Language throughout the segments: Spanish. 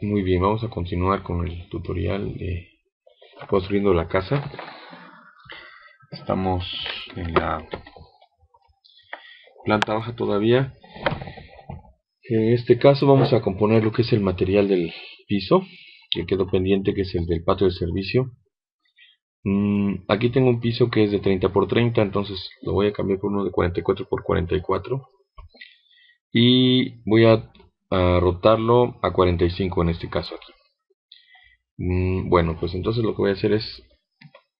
Muy bien, vamos a continuar con el tutorial de construyendo la casa. Estamos en la planta baja todavía. En este caso vamos a componer lo que es el material del piso, que quedó pendiente, que es el del patio de servicio. Mm, aquí tengo un piso que es de 30 por 30, entonces lo voy a cambiar por uno de 44 por 44. Y voy a a rotarlo a 45 en este caso aquí. Mm, bueno, pues entonces lo que voy a hacer es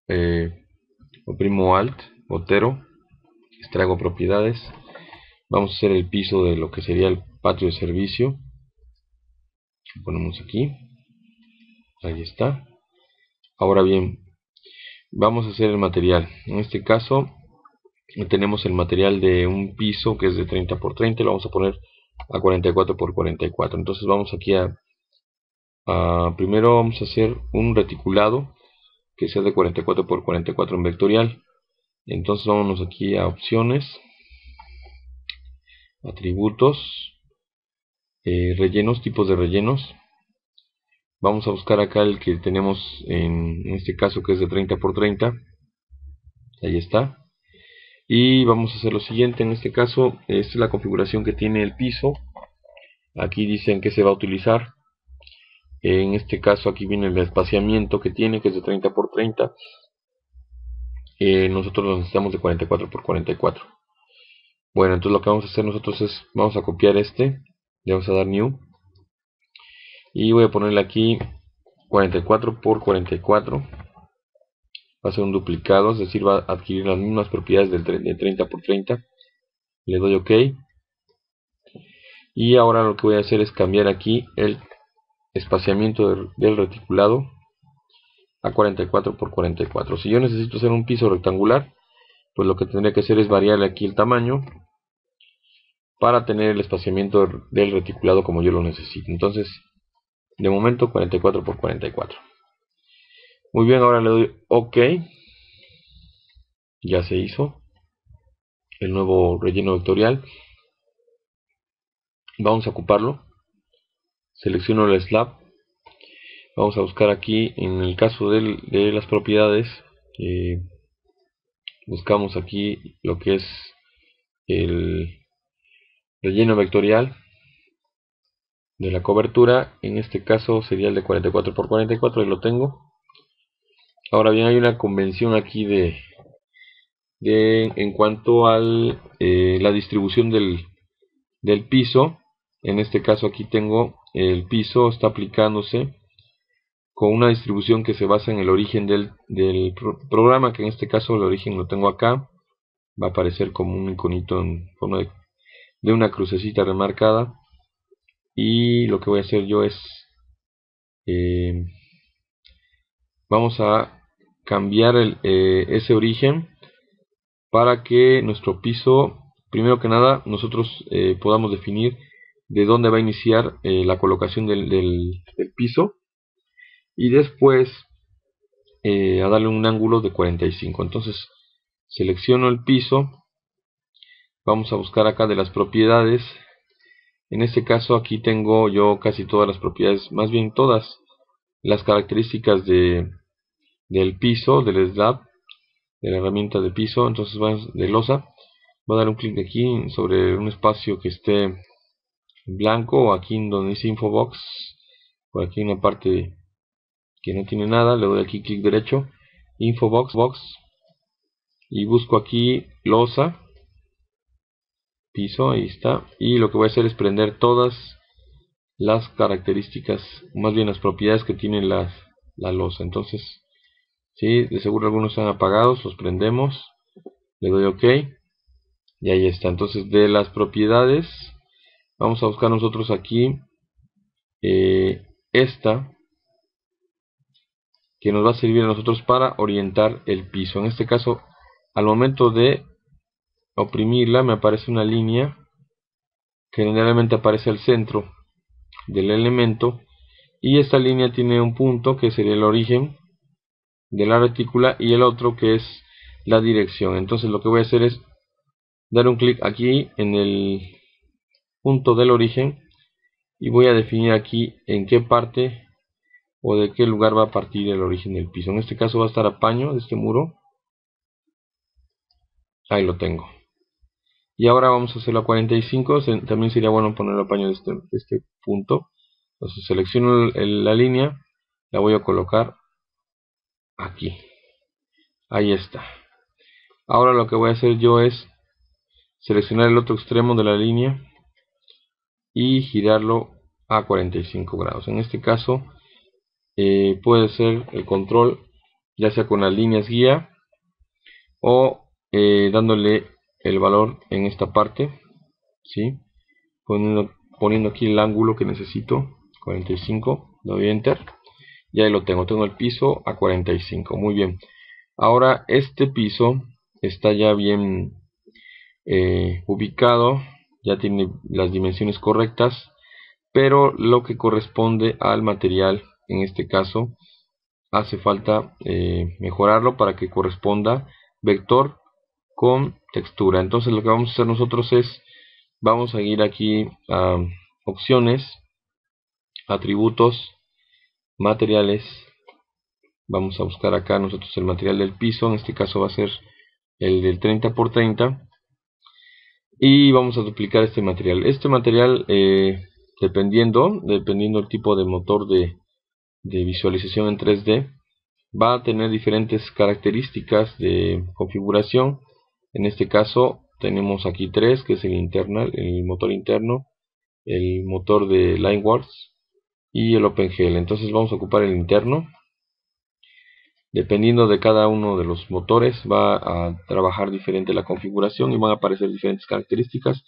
eh, oprimo Alt, botero, extraigo propiedades. Vamos a hacer el piso de lo que sería el patio de servicio. Lo ponemos aquí. Ahí está. Ahora bien, vamos a hacer el material. En este caso tenemos el material de un piso que es de 30 por 30. Lo vamos a poner a 44 por 44 entonces vamos aquí a, primero vamos a hacer un reticulado que sea de 44 por 44 en vectorial. Entonces vámonos aquí a opciones atributos eh, rellenos tipos de rellenos. Vamos a buscar acá el que tenemos en, en este caso que es de 30 por 30 ahí está y vamos a hacer lo siguiente en este caso esta es la configuración que tiene el piso. Aquí dicen que se va a utilizar. En este caso aquí viene el espaciamiento que tiene que es de 30 por 30 eh, nosotros lo necesitamos de 44 por 44 bueno entonces lo que vamos a hacer nosotros es vamos a copiar este. Le vamos a dar new. Y voy a ponerle aquí 44 por 44 va a ser un duplicado, es decir, va a adquirir las mismas propiedades del de 30 por 30. Le doy OK. Y ahora lo que voy a hacer es cambiar aquí el espaciamiento del, reticulado a 44 por 44. Si yo necesito hacer un piso rectangular, pues lo que tendría que hacer es variarle aquí el tamaño para tener el espaciamiento del reticulado como yo lo necesito. Entonces, de momento 44 por 44. Muy bien, ahora le doy OK. Ya se hizo el nuevo relleno vectorial. Vamos a ocuparlo. Selecciono el slab. Vamos a buscar aquí, en el caso de las propiedades, eh, buscamos aquí lo que es el relleno vectorial de la cobertura. En este caso sería el de 44 x 44 y lo tengo Ahora bien, hay una convención aquí de, en cuanto a eh, la distribución del, del piso. En este caso aquí tengo el piso está aplicándose con una distribución que se basa en el origen del, del programa, que en este caso el origen lo tengo acá. Va a aparecer como un iconito en forma de, de una crucecita remarcada. Y lo que voy a hacer yo es... Eh, vamos a cambiar eh, ese origen para que nuestro piso, primero que nada, nosotros eh, podamos definir de dónde va a iniciar eh, la colocación del, del, piso y después a darle un ángulo de 45 entonces selecciono el piso. Vamos a buscar acá de las propiedades. En este caso aquí tengo yo casi todas las propiedades más bien todas las características de, del piso, del slab, de la herramienta de piso, entonces vamos de losa, voy a dar un clic aquí sobre un espacio que esté blanco o aquí en donde dice infobox, por aquí en la parte que no tiene nada, le doy aquí clic derecho, infobox, box, y busco aquí losa, piso, ahí está, y lo que voy a hacer es prender todas las características, más bien las propiedades que tiene la, la losa, entonces ¿sí? de seguro algunos están apagados los prendemos le doy ok y ahí está. Entonces de las propiedades vamos a buscar nosotros aquí eh, esta que nos va a servir a nosotros para orientar el piso. En este caso al momento de oprimirla me aparece una línea que generalmente aparece al centro del elemento y esta línea tiene un punto que sería el origen de la retícula y el otro que es la dirección entonces lo que voy a hacer es dar un clic aquí en el punto del origen y voy a definir aquí en qué parte o de qué lugar va a partir el origen del piso. En este caso va a estar a paño de este muro. Ahí lo tengo. Y ahora vamos a hacerlo a 45. También sería bueno ponerlo a paño de este, este punto. Entonces selecciono la línea. La voy a colocar aquí. Ahí está. Ahora lo que voy a hacer yo es seleccionar el otro extremo de la línea y girarlo a 45 grados. En este caso eh, puede ser el control ya sea con las líneas guía o eh, dándole el valor en esta parte ¿sí? poniendo, poniendo aquí el ángulo que necesito 45 doy enter y ahí lo tengo tengo el piso a 45 muy bien ahora este piso está ya bien eh, ubicado ya tiene las dimensiones correctas pero lo que corresponde al material en este caso hace falta eh, mejorarlo para que corresponda vector con textura. Entonces lo que vamos a hacer nosotros es vamos a ir aquí a opciones atributos materiales. Vamos a buscar acá nosotros el material del piso en este caso va a ser el del 30 por 30 y vamos a duplicar este material. Este material eh, dependiendo dependiendo el tipo de motor de, de visualización en 3D va a tener diferentes características de configuración en este caso tenemos aquí tres que es el internal el motor interno el motor de Lineworks y el OpenGL entonces vamos a ocupar el interno Dependiendo de cada uno de los motores va a trabajar diferente la configuración y van a aparecer diferentes características.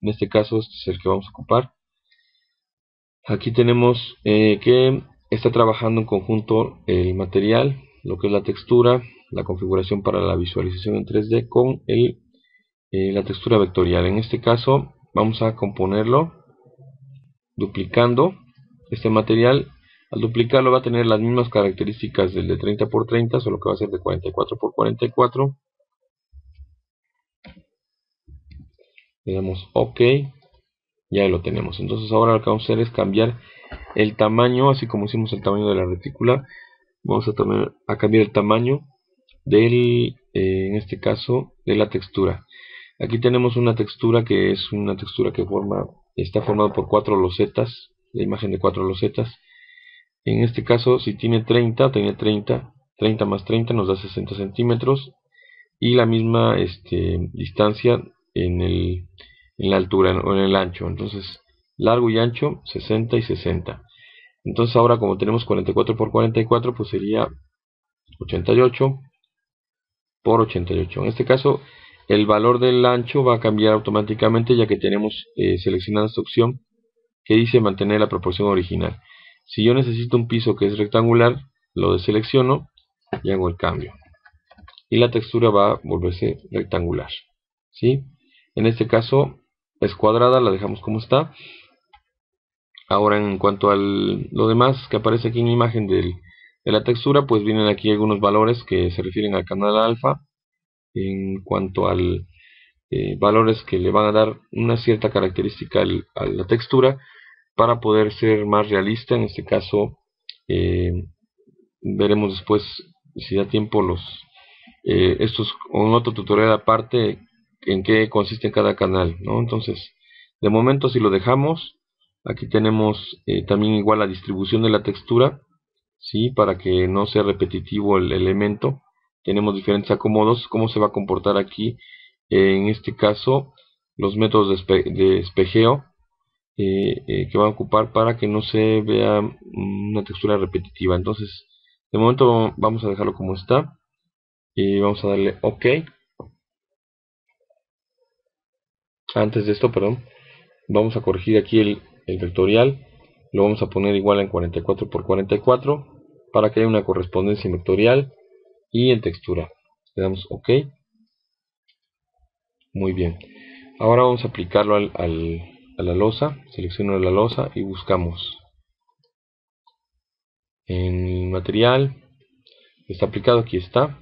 En este caso este es el que vamos a ocupar. Aquí tenemos eh, que está trabajando en conjunto el material, lo que es la textura, la configuración para la visualización en 3D con el, eh, la textura vectorial. En este caso vamos a componerlo duplicando este material al duplicarlo va a tener las mismas características del de 30 por 30, solo que va a ser de 44 por 44. Le damos OK. Ya lo tenemos. Entonces ahora lo que vamos a hacer es cambiar el tamaño, así como hicimos el tamaño de la retícula. Vamos a, a cambiar el tamaño del, eh, en este caso, de la textura. Aquí tenemos una textura que es una textura que forma, está formada por cuatro losetas, la imagen de cuatro losetas en este caso, si tiene 30, tiene 30, 30 más 30 nos da 60 centímetros y la misma este, distancia en, el, en la altura o en el ancho. Entonces, largo y ancho, 60 y 60. Entonces ahora como tenemos 44 por 44, pues sería 88 por 88. En este caso, el valor del ancho va a cambiar automáticamente ya que tenemos eh, seleccionada esta opción que dice mantener la proporción original. Si yo necesito un piso que es rectangular, lo deselecciono y hago el cambio. Y la textura va a volverse rectangular. ¿sí? En este caso es cuadrada, la dejamos como está. Ahora en cuanto a lo demás que aparece aquí en la imagen de la textura, pues vienen aquí algunos valores que se refieren al canal alfa. En cuanto a eh, valores que le van a dar una cierta característica a la textura, para poder ser más realista. En este caso, eh, veremos después, si da tiempo, los eh, estos un otro tutorial aparte en qué consiste cada canal. ¿no? Entonces, de momento, si lo dejamos, aquí tenemos eh, también igual la distribución de la textura, ¿sí? para que no sea repetitivo el elemento. Tenemos diferentes acomodos, cómo se va a comportar aquí, en este caso, los métodos de, de espejeo eh, eh, que va a ocupar para que no se vea una textura repetitiva. Entonces de momento vamos a dejarlo como está. Y vamos a darle ok. Antes de esto perdón vamos a corregir aquí el, el vectorial lo vamos a poner igual en 44 por 44 para que haya una correspondencia en vectorial y en textura. Le damos ok. Muy bien. Ahora vamos a aplicarlo al a la losa, selecciono la losa y buscamos. En material está aplicado, aquí está.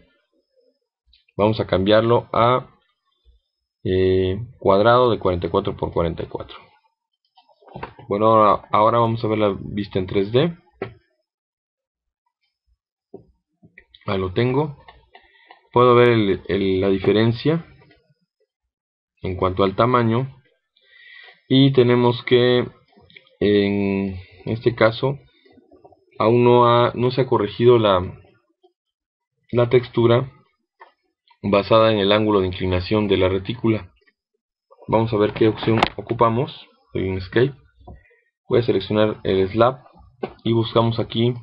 Vamos a cambiarlo a eh, cuadrado de 44 por 44 Bueno, ahora, vamos a ver la vista en 3D. Ahí lo tengo. Puedo ver la diferencia en cuanto al tamaño. Y tenemos que, en este caso, aún no, no se ha corregido la, la textura basada en el ángulo de inclinación de la retícula. Vamos a ver qué opción ocupamos. Voy a seleccionar el slab y buscamos aquí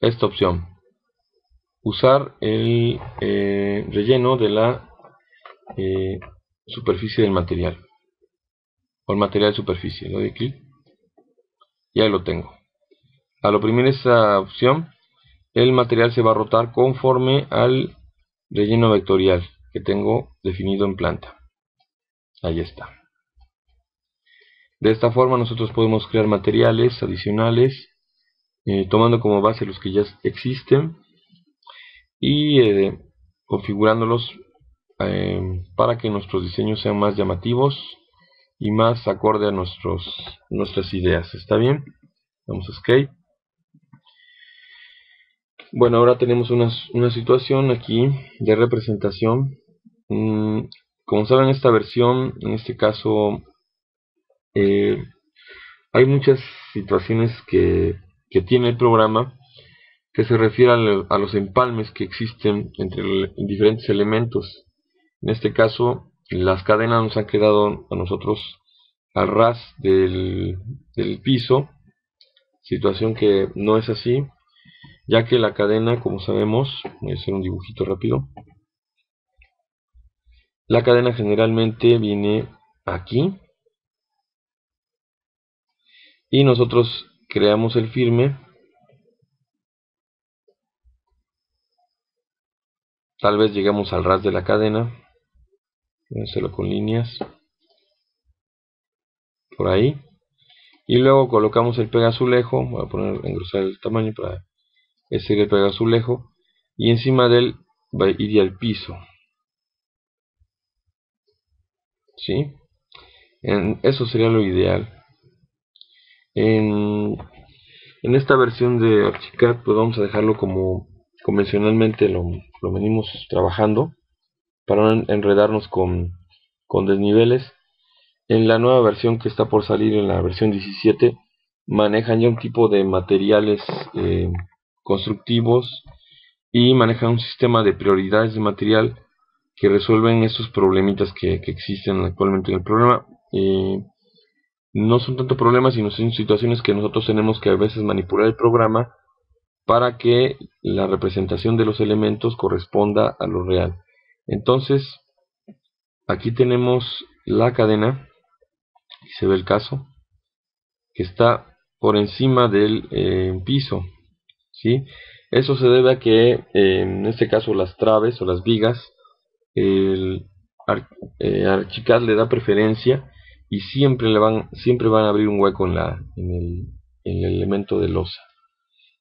esta opción. Usar el eh, relleno de la eh, superficie del material. O el material superficie. Le doy clic. Y ahí lo tengo. Al oprimir esa opción, el material se va a rotar conforme al relleno vectorial que tengo definido en planta. Ahí está. De esta forma nosotros podemos crear materiales adicionales eh, tomando como base los que ya existen y eh, configurándolos eh, para que nuestros diseños sean más llamativos y más acorde a nuestros, nuestras ideas. ¿Está bien? Vamos a Escape. Bueno, ahora tenemos una, una situación aquí de representación. Mm, como saben, esta versión, en este caso, eh, hay muchas situaciones que, tiene el programa que se refieren a, los empalmes que existen entre diferentes elementos. En este caso, las cadenas nos han quedado a nosotros al ras del piso, situación que no es así ya que la cadena, como sabemos, voy a hacer un dibujito rápido, la cadena generalmente viene aquí y nosotros creamos el firme. Tal vez llegamos al ras de la cadena. Hacerlo con líneas. Por ahí. Y luego colocamos el pegazulejo voy a poner engrosar el tamaño para ese le pega azulejo y encima de él iría el piso. ¿sí? En, eso sería lo ideal en, esta versión de Archicad pues vamos a dejarlo como convencionalmente lo, venimos trabajando para no enredarnos con, con desniveles en la nueva versión que está por salir en la versión 17 manejan ya un tipo de materiales eh, constructivos y manejan un sistema de prioridades de material que resuelven estos problemitas que, existen actualmente en el programa. Eh, no son tanto problemas, sino son situaciones que nosotros tenemos que a veces manipular el programa para que la representación de los elementos corresponda a lo real. Entonces, aquí tenemos la cadena, y se ve el caso, que está por encima del eh, piso. ¿sí? Eso se debe a que, en este caso, las traves o las vigas, el eh, Archicad le da preferencia y siempre le van siempre van a abrir un hueco en la en el, en el elemento de losa.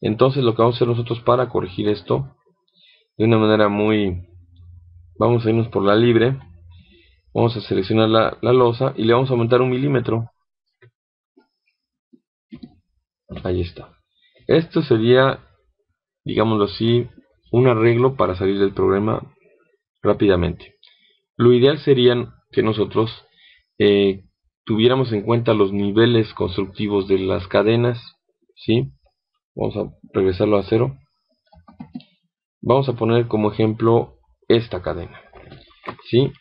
Entonces lo que vamos a hacer nosotros para corregir esto de una manera muy vamos a irnos por la libre vamos a seleccionar la, la losa y le vamos a aumentar un milímetro. Ahí está. Esto sería digámoslo así, un arreglo para salir del problema rápidamente. Lo ideal sería que nosotros eh, tuviéramos en cuenta los niveles constructivos de las cadenas, ¿sí? Vamos a regresarlo a cero. Vamos a poner como ejemplo esta cadena, ¿sí?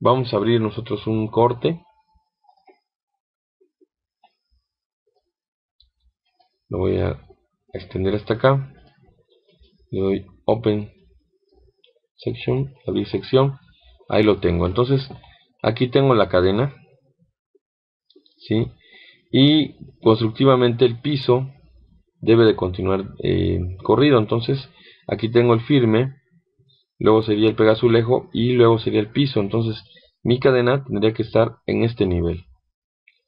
Vamos a abrir nosotros un corte. Lo voy a extender hasta acá le doy open section abrir sección ahí lo tengo entonces aquí tengo la cadena ¿sí? y constructivamente el piso debe de continuar eh, corrido. Entonces aquí tengo el firme luego sería el pegazulejo y luego sería el piso. Entonces mi cadena tendría que estar en este nivel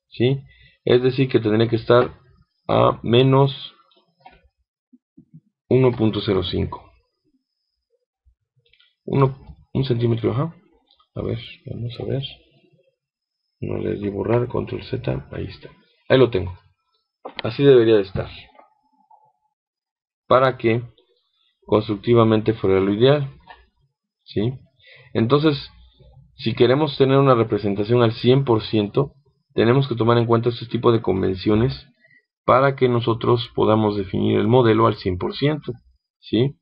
¿sí? es decir que tendría que estar a menos 1.05 un centímetro a ver vamos a ver no le di borrar, control Z, ahí está. Ahí lo tengo. Así debería de estar. Para que constructivamente fuera lo ideal. ¿Sí? Entonces, si queremos tener una representación al 100%, tenemos que tomar en cuenta este tipo de convenciones para que nosotros podamos definir el modelo al 100%. ¿sí?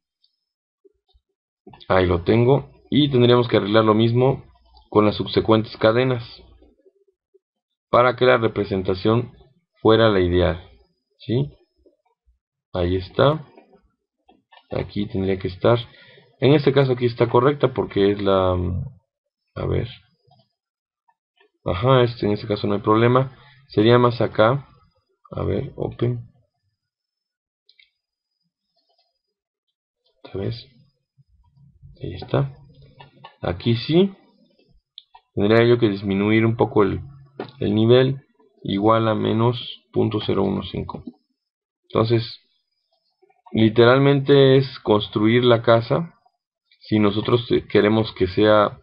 Ahí lo tengo. Y tendríamos que arreglar lo mismo con las subsecuentes cadenas para que la representación fuera la ideal. ¿sí? Ahí está. Aquí tendría que estar. En este caso aquí está correcta porque es la... A ver. Ajá, este, en este caso no hay problema. Sería más acá. A ver, open. Otra vez. Ahí está. Aquí sí. Tendría yo que disminuir un poco el, el nivel. Igual a menos 0.015. Entonces, literalmente es construir la casa. Si nosotros queremos que sea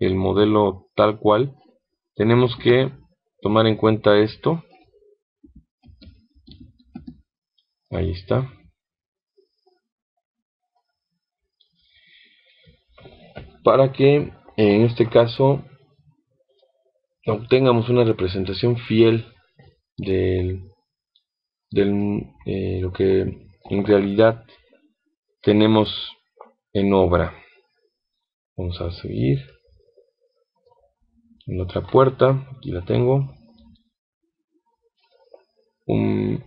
el modelo tal cual, tenemos que tomar en cuenta esto. Ahí está. Para que en este caso obtengamos una representación fiel de eh, lo que en realidad tenemos en obra. Vamos a seguir en otra puerta, aquí la tengo, un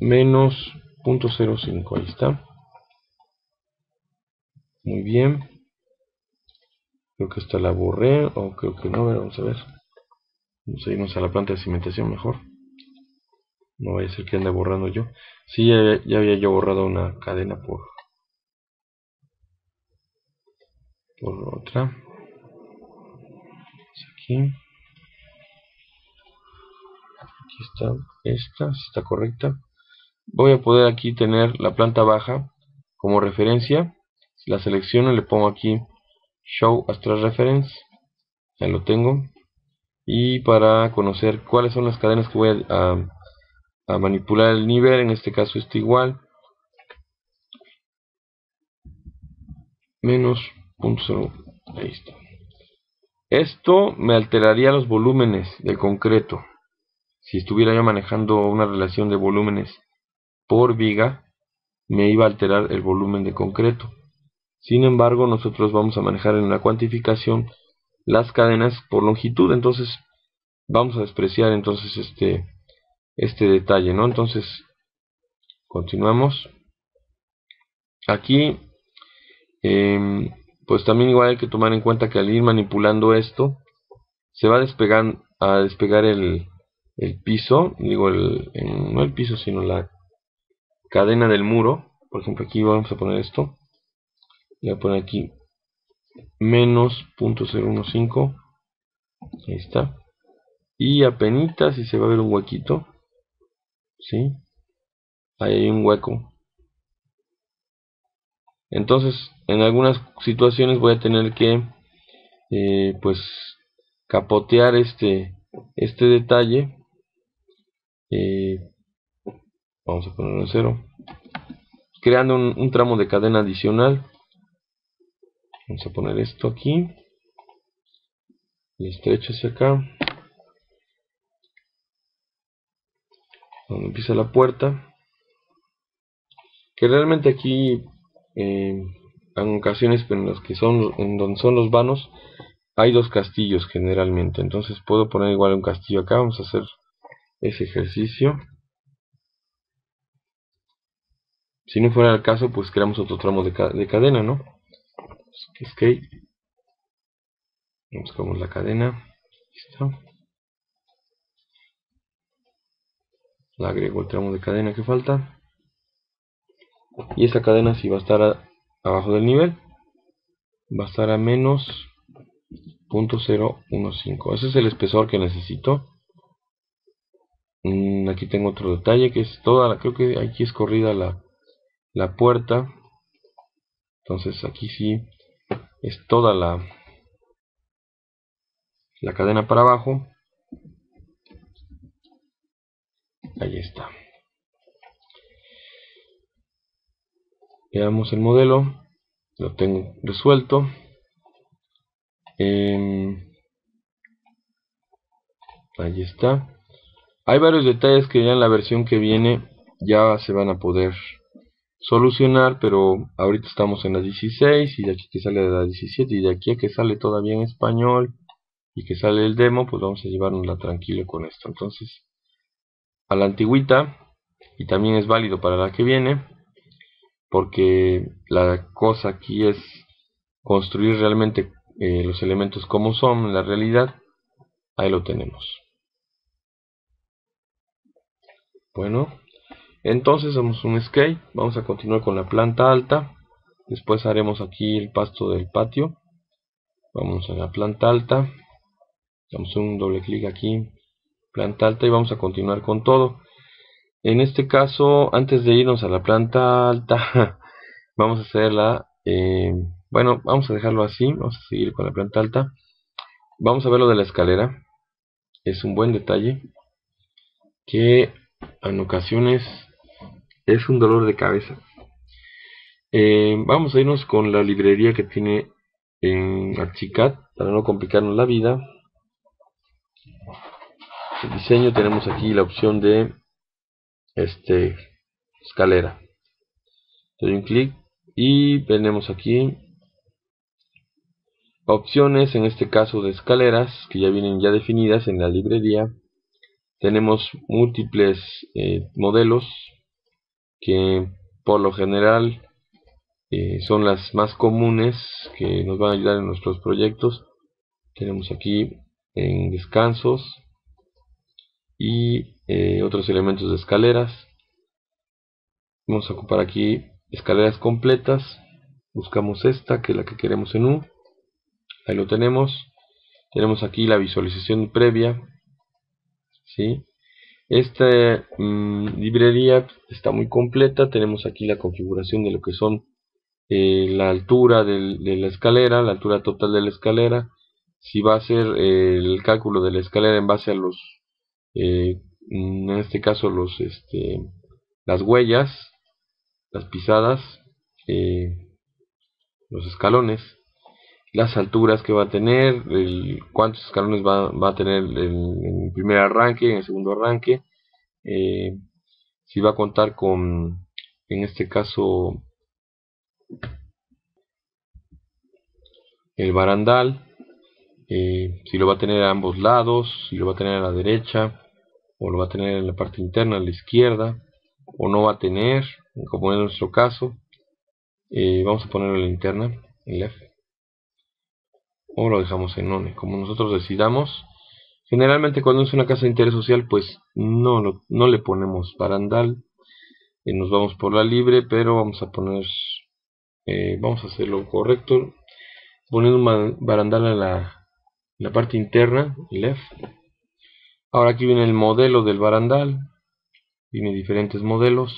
menos 0.05, ahí está. Muy bien. Creo que esta la borré, o creo que no, a ver. Vamos a irnos a la planta de cimentación mejor. No vaya a ser que ande borrando yo. Sí, ya, ya había yo borrado una cadena por, por otra. Aquí. Aquí está esta si está correcta. Voy a poder aquí tener la planta baja como referencia. La selecciono le pongo aquí show astral reference. Ya lo tengo y para conocer cuáles son las cadenas que voy a, manipular el nivel en este caso está igual menos punto ahí está esto me alteraría los volúmenes del concreto. Si estuviera yo manejando una relación de volúmenes por viga, me iba a alterar el volumen de concreto. Sin embargo, nosotros vamos a manejar en la cuantificación las cadenas por longitud, entonces vamos a despreciar entonces este este detalle, ¿no? Entonces continuamos. Aquí eh, pues también igual hay que tomar en cuenta que al ir manipulando esto, se va a despegar, a despegar el, el piso, digo, el, no el piso, sino la cadena del muro. Por ejemplo, aquí vamos a poner esto. Voy a poner aquí menos 0.015. Ahí está. Y apenas si se va a ver un huequito. ¿Sí? Hay un hueco. Entonces, en algunas situaciones voy a tener que, eh, pues, capotear este, este detalle. Eh, vamos a ponerlo en cero. Creando un, tramo de cadena adicional. Vamos a poner esto aquí. Y estrecho hacia acá. Donde empieza la puerta. Que realmente aquí en ocasiones en las que son en donde son los vanos hay dos castillos generalmente entonces puedo poner igual un castillo acá vamos a hacer ese ejercicio si no fuera el caso pues creamos otro tramo de, cadena no escape buscamos la cadena. Está le agrego el tramo de cadena que falta. Y esa cadena si va a estar abajo del nivel va a estar a menos 0.015 ese es el espesor que necesito. Mm, aquí tengo otro detalle que es toda la, creo que aquí es corrida la, la puerta. Entonces aquí sí es toda la la cadena para abajo. Ahí está. Veamos el modelo. Lo tengo resuelto. Em, ahí está. Hay varios detalles que ya en la versión que viene ya se van a poder solucionar, pero ahorita estamos en la 16 y de aquí que sale la 17 y de aquí a que sale todavía en español y que sale el demo, pues vamos a llevárnosla tranquilo con esto. Entonces, a la antigüita, y también es válido para la que viene, porque la cosa aquí es construir realmente eh, los elementos como son en la realidad, ahí lo tenemos. Bueno, entonces hacemos un escape, vamos a continuar con la planta alta, después haremos aquí el pasto del patio, vamos a la planta alta, damos un doble clic aquí, planta alta y vamos a continuar con todo. En este caso, antes de irnos a la planta alta, vamos a hacerla, eh, bueno, vamos a dejarlo así, vamos a seguir con la planta alta. Vamos a ver lo de la escalera, es un buen detalle que en ocasiones es un dolor de cabeza. Eh, vamos a irnos con la librería que tiene en Archicad para no complicarnos la vida. El diseño tenemos aquí la opción de este escalera. Doy un clic y tenemos aquí opciones en este caso de escaleras que ya vienen ya definidas en la librería. Tenemos múltiples eh, modelos que por lo general eh, son las más comunes que nos van a ayudar en nuestros proyectos. Tenemos aquí en descansos y eh, otros elementos de escaleras. Vamos a ocupar aquí escaleras completas. Buscamos esta que es la que queremos en U. Ahí lo tenemos. Tenemos aquí la visualización previa. ¿sí? Esta mm, librería está muy completa. Tenemos aquí la configuración de lo que son eh, la altura de la escalera, la altura total de la escalera. Si va a ser eh, el cálculo de la escalera en base a los, eh, en este caso los, este, las huellas, las pisadas, los escalones las alturas que va a tener, cuántos escalones va, va a tener en el primer arranque, en el segundo arranque, eh, si va a contar con, en este caso, el barandal, eh, si lo va a tener a ambos lados, si lo va a tener a la derecha, o lo va a tener en la parte interna, a la izquierda, o no va a tener, como en nuestro caso, eh, vamos a ponerlo en la interna, en left o lo dejamos en ONE, como nosotros decidamos. Generalmente cuando es una casa de interés social, pues no, no, le ponemos barandal, y nos vamos por la libre, pero vamos a poner, eh, vamos a hacer lo correcto, poniendo un barandal en la, la parte interna, left. Ahora aquí viene el modelo del barandal, viene diferentes modelos,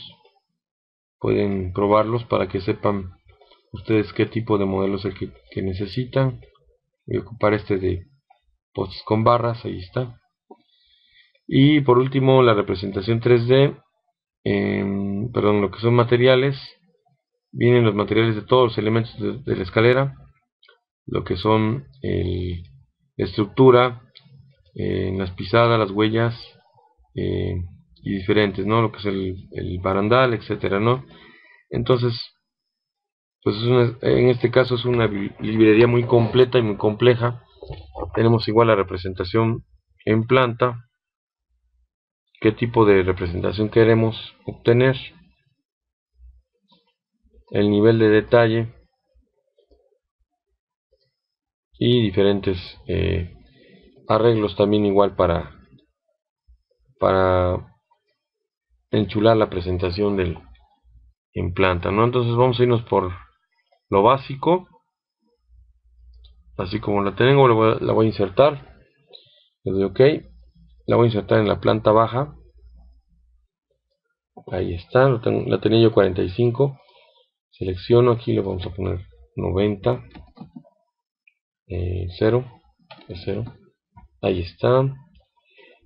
pueden probarlos para que sepan ustedes qué tipo de modelo es el que necesitan voy a ocupar este de postes con barras, ahí está. Y por último la representación 3D, perdón, lo que son materiales, vienen los materiales de todos los elementos de, la escalera, lo que son la estructura, las pisadas, las huellas eh, y diferentes, ¿no? Lo que es el, el barandal, etcétera, ¿no? Entonces, pues en este caso es una librería muy completa y muy compleja. Tenemos igual la representación en planta, qué tipo de representación queremos obtener, el nivel de detalle. Y diferentes eh, arreglos también igual para para enchular la presentación del en planta no entonces vamos a irnos por lo básico. Así como la tengo la voy, a insertar. Le doy ok. La voy a insertar en la planta baja. Ahí está la tenía yo 45 selecciono aquí le vamos a poner 90 0 0 ahí está.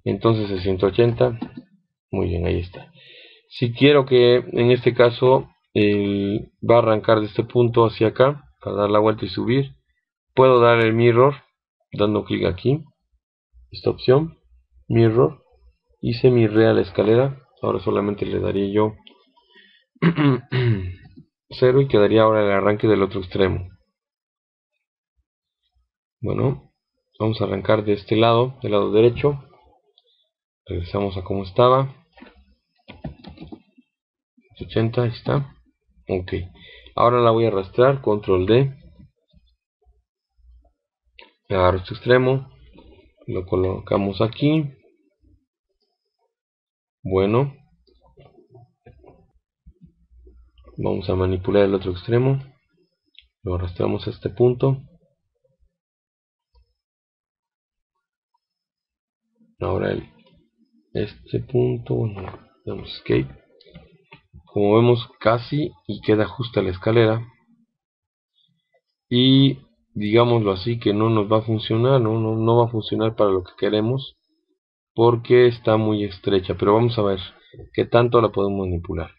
Entonces el 180 muy bien ahí está. Si quiero que en este caso va a arrancar de este punto hacia acá para dar la vuelta y subir. Puedo dar el mirror dando clic aquí esta opción mirror y se mirrea la escalera ahora solamente le daría yo 0 y quedaría ahora el arranque del otro extremo. Bueno vamos a arrancar de este lado del lado derecho. Regresamos a como estaba. 80 ahí está ok. Ahora la voy a arrastrar control D. Agarro este extremo lo colocamos aquí. Bueno. Vamos a manipular el otro extremo. Lo arrastramos a este punto. Ahora el, este punto bueno, damos escape como vemos casi y queda justa la escalera. Y digámoslo así que no nos va a funcionar no, no, no va a funcionar para lo que queremos porque está muy estrecha. Pero vamos a ver qué tanto la podemos manipular.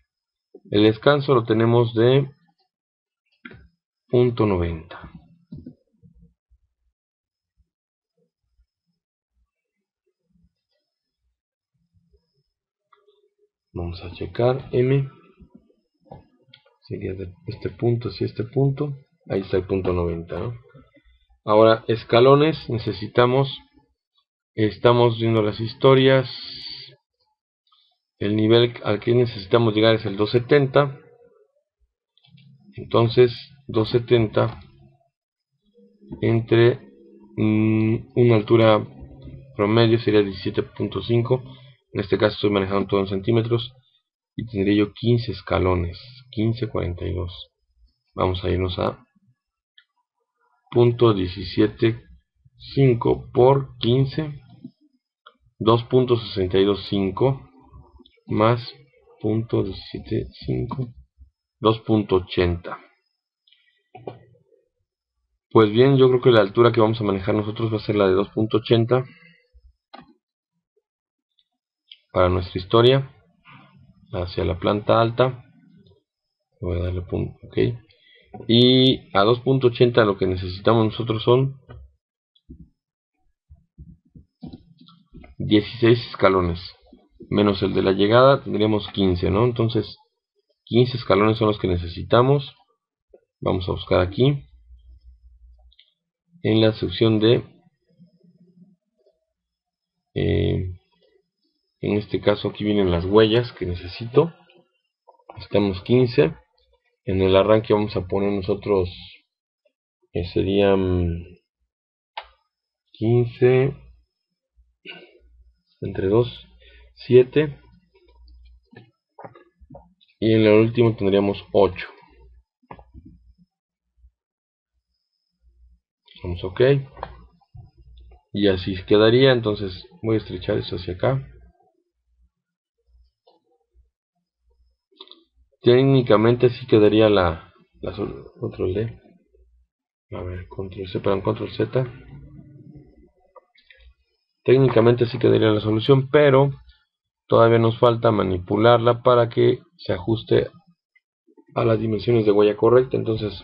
El descanso lo tenemos de punto 90 vamos a checar m sería este punto si este punto. Ahí está el punto 90 ahora escalones necesitamos estamos viendo las historias. El nivel al que necesitamos llegar es el 270 entonces 270 entre mm, una altura promedio sería 17.5 en este caso estoy manejando todo en centímetros y tendría yo 15 escalones 15.42 vamos a irnos a punto 17.5 por 15 2.625 más punto 17.5 2.80 pues bien yo creo que la altura que vamos a manejar nosotros va a ser la de 2.80 para nuestra historia hacia la planta alta voy a darle punto ok. Y a 2.80 lo que necesitamos nosotros son 16 escalones menos el de la llegada tendríamos 15 no entonces 15 escalones son los que necesitamos. Vamos a buscar aquí. En la sección de eh, en este caso aquí vienen las huellas que necesito. Estamos 15 en el arranque vamos a poner nosotros que serían 15 entre 2 7 y en el último tendríamos 8 vamos ok. Y así quedaría entonces voy a estrechar esto hacia acá técnicamente así quedaría la, la control D. A ver, control control Z. Técnicamente así quedaría la solución pero todavía nos falta manipularla para que se ajuste a las dimensiones de huella correcta. Entonces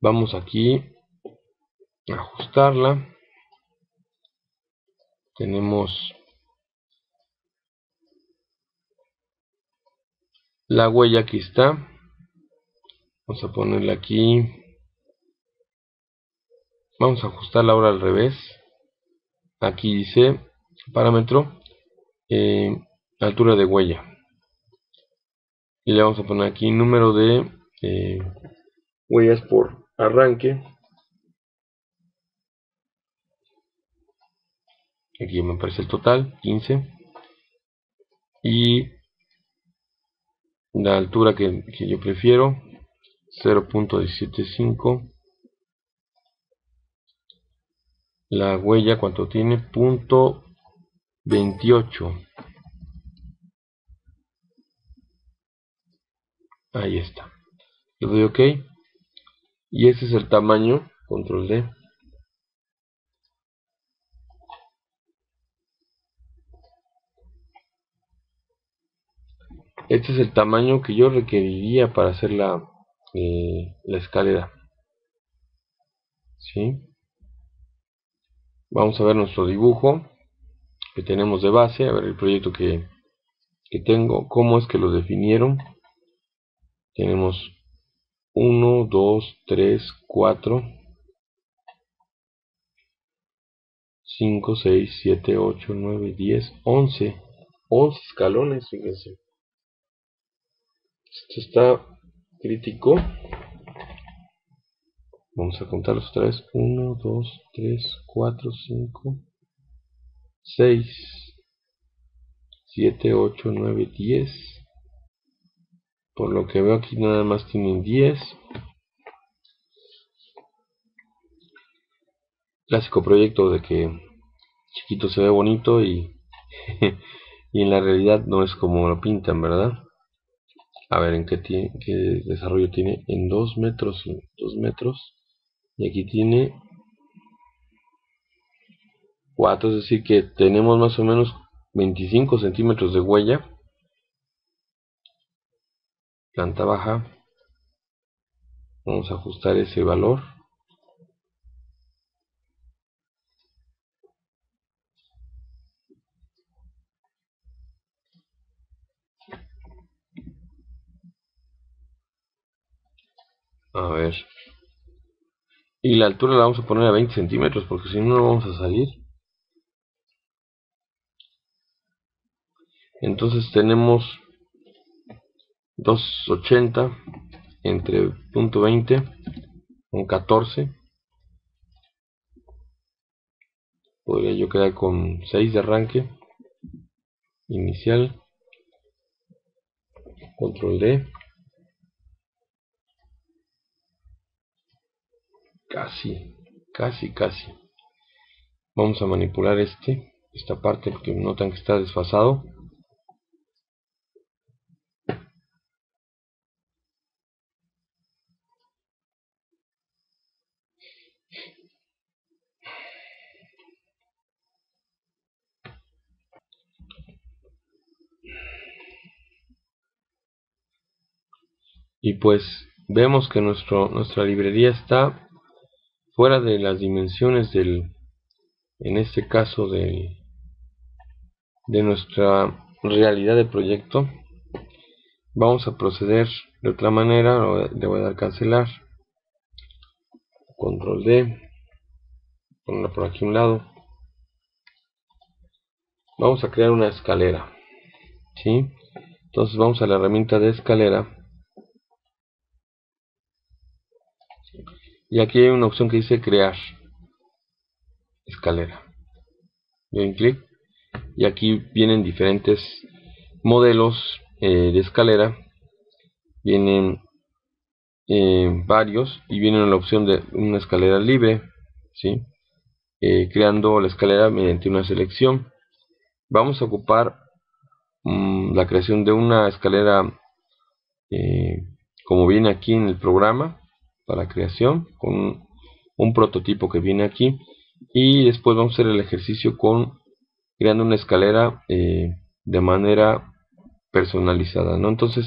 vamos aquí a ajustarla. Tenemos la huella aquí está. Vamos a ponerla aquí. Vamos a ajustarla ahora al revés. Aquí dice parámetro eh, altura de huella. Y le vamos a poner aquí número de eh, huellas por arranque. Aquí me aparece el total 15 y la altura que, yo prefiero 0.175 la huella cuánto tiene punto 28 ahí está. Le doy ok. Y ese es el tamaño control D este es el tamaño que yo requeriría para hacer la, eh, la escalera. ¿sí? vamos a ver nuestro dibujo que tenemos de base a ver el proyecto que, que tengo cómo es que lo definieron. Tenemos 1, 2, 3, 4 5, 6, 7, 8, 9, 10, 11 11 escalones, fíjense esto está crítico. Vamos a contarlos otra vez 1, 2, 3, 4, 5 6 7, 8, 9, 10 por lo que veo aquí nada más tienen 10 clásico proyecto de que chiquito se ve bonito y, y en la realidad no es como lo pintan verdad a ver en qué, tiene, desarrollo tiene en 2 metros y 2 metros. Y aquí tiene 4 es decir que tenemos más o menos 25 centímetros de huella. Planta baja. Vamos a ajustar ese valor a ver. Y la altura la vamos a poner a 20 centímetros porque si no no vamos a salir. Entonces tenemos 280 entre punto 20 con 14 podría yo quedar con 6 de arranque inicial. Control D casi casi casi. Vamos a manipular este esta parte porque notan que está desfasado. Y pues vemos que nuestro, nuestra librería está fuera de las dimensiones del en este caso de, de nuestra realidad de proyecto vamos a proceder de otra manera le voy a dar cancelar. Control D ponerla por aquí un lado. Vamos a crear una escalera ¿sí? entonces vamos a la herramienta de escalera y aquí hay una opción que dice crear escalera. Doy clic. Y aquí vienen diferentes modelos eh, de escalera. Vienen eh, varios y vienen la opción de una escalera libre ¿sí? Eh, creando la escalera mediante una selección. Vamos a ocupar Mm, la creación de una escalera como viene aquí en el programa para creación con un prototipo que viene aquí. Y después vamos a hacer el ejercicio con creando una escalera eh, de manera personalizada ¿no? entonces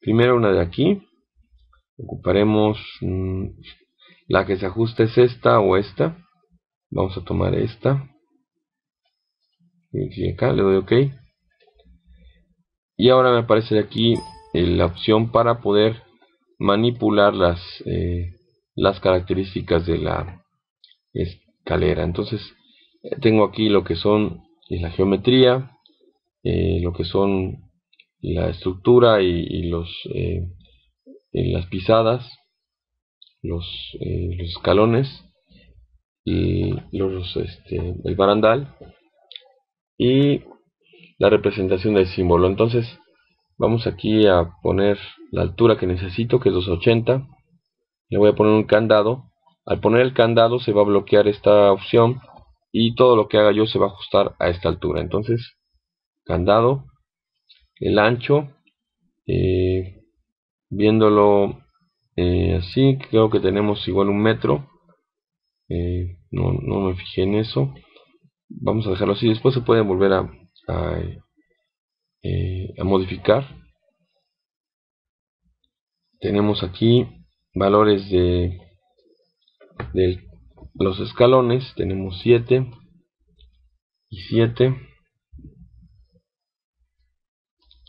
primero una de aquí. Ocuparemos mm, la que se ajusta es esta o esta. Vamos a tomar esta. Y acá le doy ok. Y ahora me aparece aquí eh, la opción para poder manipular las, eh, las características de la escalera entonces eh, tengo aquí lo que son la geometría lo que son la estructura y, los las pisadas los, los escalones y los este, el barandal y la representación del símbolo. Entonces vamos aquí a poner la altura que necesito, que es 280. Le voy a poner un candado. Al poner el candado se va a bloquear esta opción y todo lo que haga yo se va a ajustar a esta altura. Entonces, candado, el ancho, eh, viéndolo eh, así, creo que tenemos igual un metro. Eh, no, no me fijé en eso. Vamos a dejarlo así. Después se puede volver a, a, eh, a modificar. Tenemos aquí valores de, de los escalones. Tenemos 7 y 7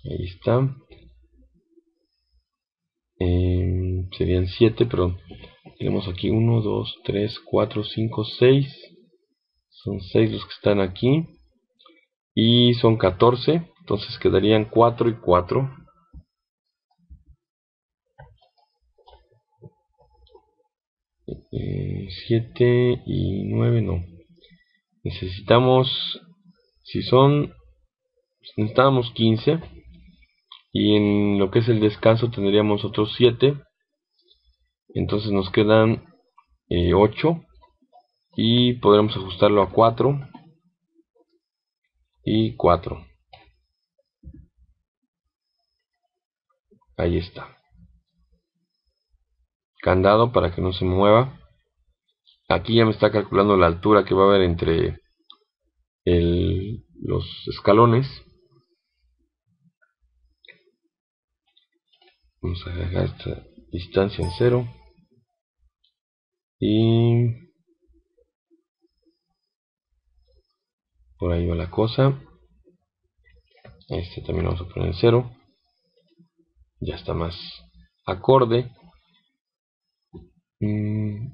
ahí está. Eh, serían 7 pero tenemos aquí 1 2 3 4 5 6 son 6 los que están aquí y son 14 entonces quedarían 4 y 4 7 y 9 no. Necesitamos si son necesitamos 15 y en lo que es el descanso tendríamos otros 7 entonces nos quedan 8 eh, y podremos ajustarlo a 4 y 4 ahí está. Candado para que no se mueva. Aquí ya me está calculando la altura que va a haber entre los escalones. Vamos a dejar esta distancia en cero. Y por ahí va la cosa. Este también vamos a poner en cero. Ya está más acorde. Mm.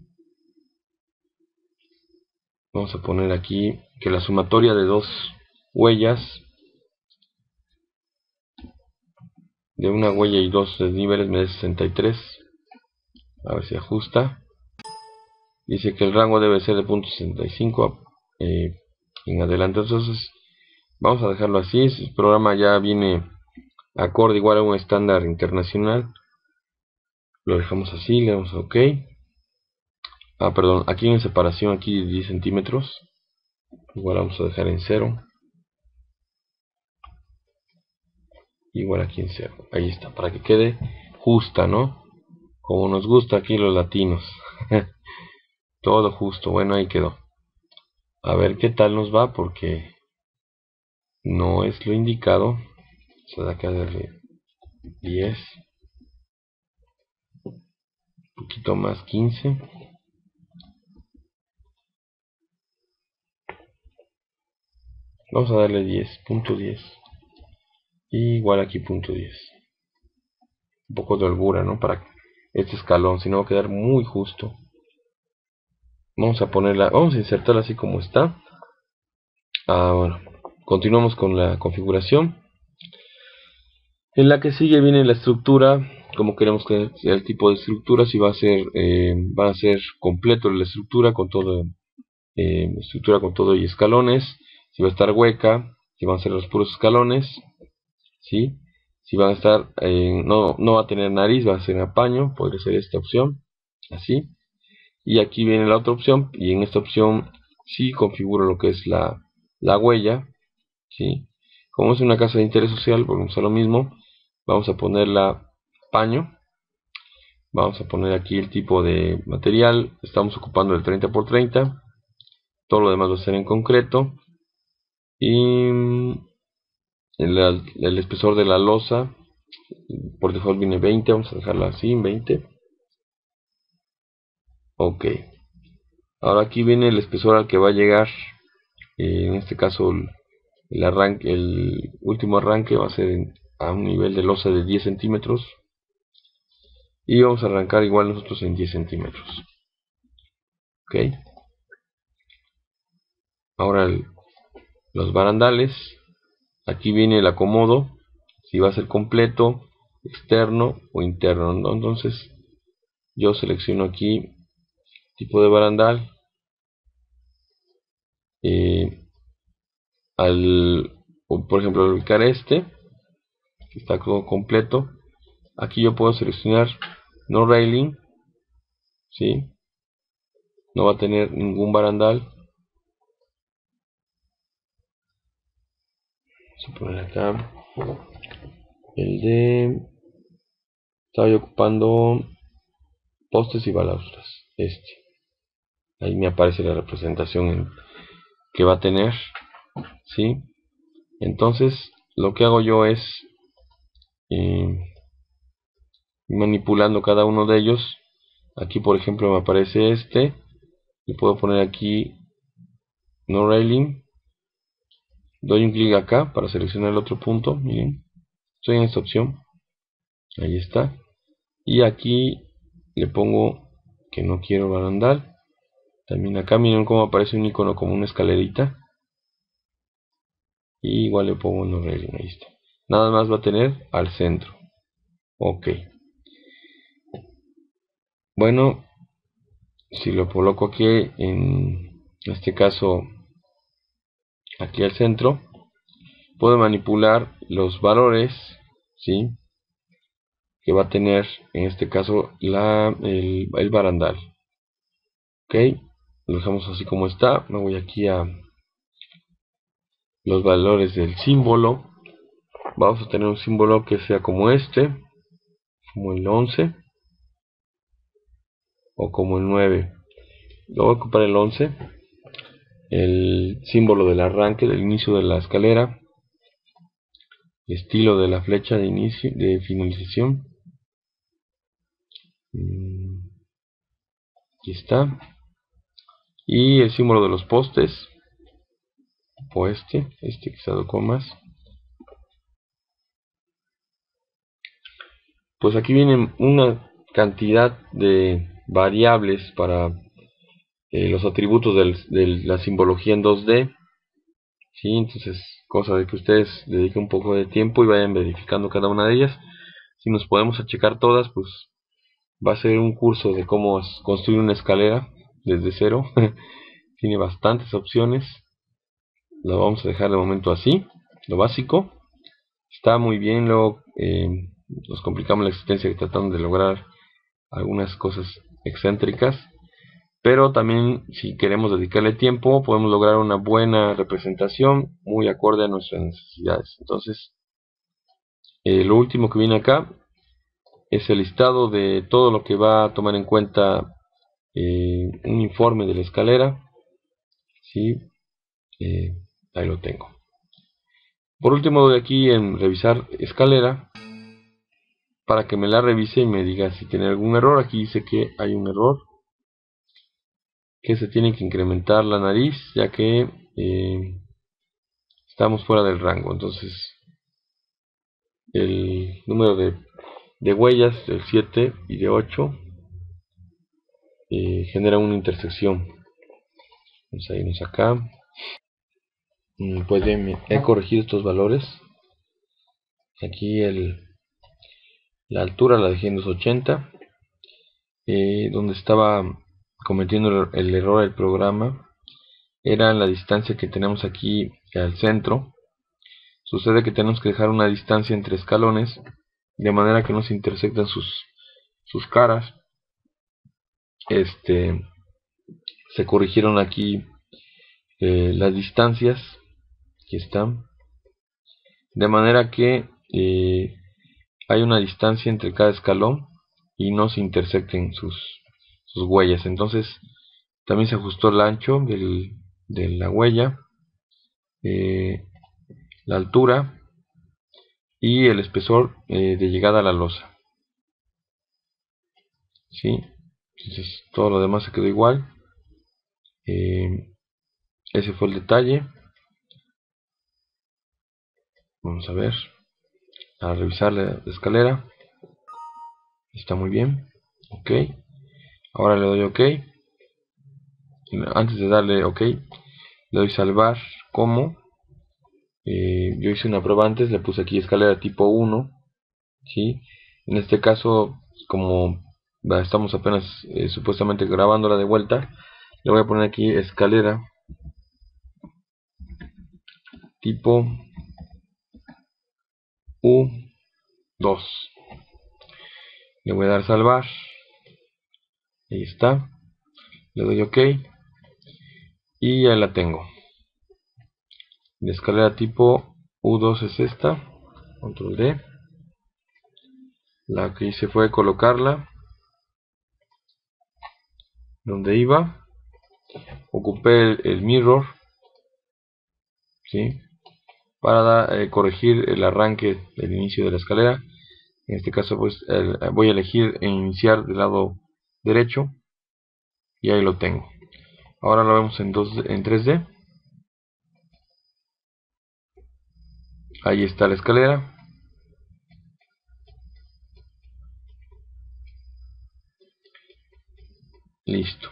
vamos a poner aquí que la sumatoria de dos huellas de una huella y dos niveles me da 63 a ver si ajusta. Dice que el rango debe ser de .65 eh, en adelante. Entonces vamos a dejarlo así. El programa ya viene acorde igual a un estándar internacional. Lo dejamos así le damos a ok. Ah perdón aquí en separación aquí 10 centímetros. Igual vamos a dejar en 0 igual aquí en 0 ahí está para que quede justa no como nos gusta aquí los latinos. Todo justo, bueno, ahí quedó. A ver qué tal nos va porque no es lo indicado. Se da que darle 10. Un poquito más 15. Vamos a darle 10, punto 10. igual aquí punto 10. Un poco de holgura, ¿no? Para este escalón, si no va a quedar muy justo vamos a ponerla vamos a insertarla así como está. Ah, continuamos con la configuración. En la que sigue viene la estructura como queremos que sea el tipo de estructura si va a ser eh, va a ser completo la estructura con todo eh, estructura con todo y escalones. Si va a estar hueca si van a ser los puros escalones ¿sí? si va a estar eh, no, no va a tener nariz va a ser apaño podría ser esta opción así y aquí viene la otra opción y en esta opción sí configuro lo que es la, la huella ¿sí? como es una casa de interés social volvemos a lo mismo vamos a poner la paño vamos a poner aquí el tipo de material estamos ocupando el 30 por 30 todo lo demás va a ser en concreto y el, el espesor de la losa por default viene 20 vamos a dejarla así en 20 ok. Ahora aquí viene el espesor al que va a llegar. Eh, en este caso el, último arranque va a ser a un nivel de losa de 10 centímetros. Y vamos a arrancar igual nosotros en 10 centímetros. Ok. Ahora los barandales. Aquí viene el acomodo. Si va a ser completo externo o interno. Entonces yo selecciono aquí tipo de barandal. Eh, al por ejemplo ubicar este que está todo completo aquí yo puedo seleccionar no railing ¿sí? no va a tener ningún barandal. Vamos a poner acá el de estaba yo ocupando postes y balaustras este ahí me aparece la representación que va a tener ¿sí? entonces lo que hago yo es eh, manipulando cada uno de ellos. Aquí por ejemplo me aparece este. Y puedo poner aquí no railing. Doy un clic acá para seleccionar el otro punto. Miren estoy en esta opción. Ahí está. Y aquí le pongo que no quiero barandal también acá miren cómo aparece un icono como una escalerita. Y igual le pongo no railing ahí está. Nada más va a tener al centro. Ok. Bueno si lo coloco aquí en este caso aquí al centro puedo manipular los valores ¿sí? que va a tener en este caso la, el, el barandal. Ok lo dejamos así como está. Me voy aquí a los valores del símbolo. Vamos a tener un símbolo que sea como este como el 11 o como el 9 lo voy a ocupar el 11 el símbolo del arranque del inicio de la escalera estilo de la flecha de inicio de finalización. Mm, aquí está y el símbolo de los postes o este este que más pues aquí vienen una cantidad de variables para eh, los atributos de la simbología en 2D. ¿sí? Entonces, cosa de que ustedes dediquen un poco de tiempo y vayan verificando cada una de ellas. Si nos podemos checar todas, pues va a ser un curso de cómo construir una escalera desde cero. Tiene bastantes opciones. Lo vamos a dejar de momento así, lo básico. Está muy bien, luego eh, nos complicamos la existencia tratando de lograr algunas cosas excéntricas pero también si queremos dedicarle tiempo podemos lograr una buena representación muy acorde a nuestras necesidades entonces eh, lo último que viene acá es el listado de todo lo que va a tomar en cuenta eh, un informe de la escalera ¿sí? Eh, ahí lo tengo por último de aquí en revisar escalera para que me la revise y me diga si tiene algún error. Aquí dice que hay un error, que se tiene que incrementar la nariz, ya que eh, estamos fuera del rango. Entonces, el número de, de huellas del 7 y de 8 eh, genera una intersección. Vamos a irnos acá. Mm, pues bien, he corregido estos valores. Aquí el la altura la dejé en 280 eh, donde estaba cometiendo el error del programa era la distancia que tenemos aquí al centro sucede que tenemos que dejar una distancia entre escalones de manera que no se intersecten sus, sus caras este se corrigieron aquí eh, las distancias aquí están de manera que eh, hay una distancia entre cada escalón y no se intersecten sus, huellas. Entonces también se ajustó el ancho de la huella, eh, la altura y el espesor de llegada a la losa. ¿Sí? Entonces todo lo demás se quedó igual. Eh, ese fue el detalle. Vamos a ver a revisar la escalera está muy bien ok ahora le doy ok antes de darle ok le doy salvar como eh, yo hice una prueba antes le puse aquí escalera tipo 1 ¿sí? en este caso como estamos apenas eh, supuestamente grabándola de vuelta. Le voy a poner aquí escalera. Tipo U2 le voy a dar salvar. Ahí está. Le doy ok. Y ya la tengo. La escalera tipo U2 es esta. Control D. La que hice fue colocarla donde iba ocupé el, mirror ¿sí? para eh, corregir el arranque del inicio de la escalera. En este caso pues voy a elegir iniciar del lado derecho y ahí lo tengo. Ahora lo vemos en, 2, en 3D ahí está la escalera listo.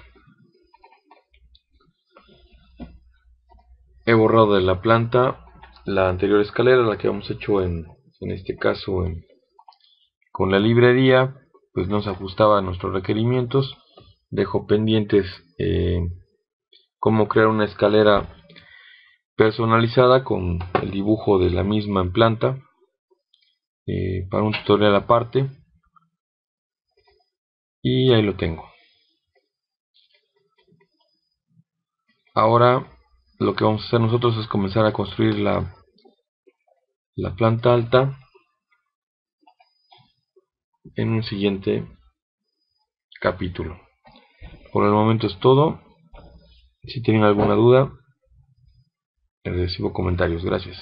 He borrado de la planta la anterior escalera la que hemos hecho en, en este caso con la librería pues no se ajustaba a nuestros requerimientos. Dejo pendientes eh, cómo crear una escalera personalizada con el dibujo de la misma en planta eh, para un tutorial aparte. Y ahí lo tengo ahora lo que vamos a hacer nosotros es comenzar a construir la, la planta alta en un siguiente capítulo. Por el momento es todo. Si tienen alguna duda, recibo comentarios. Gracias.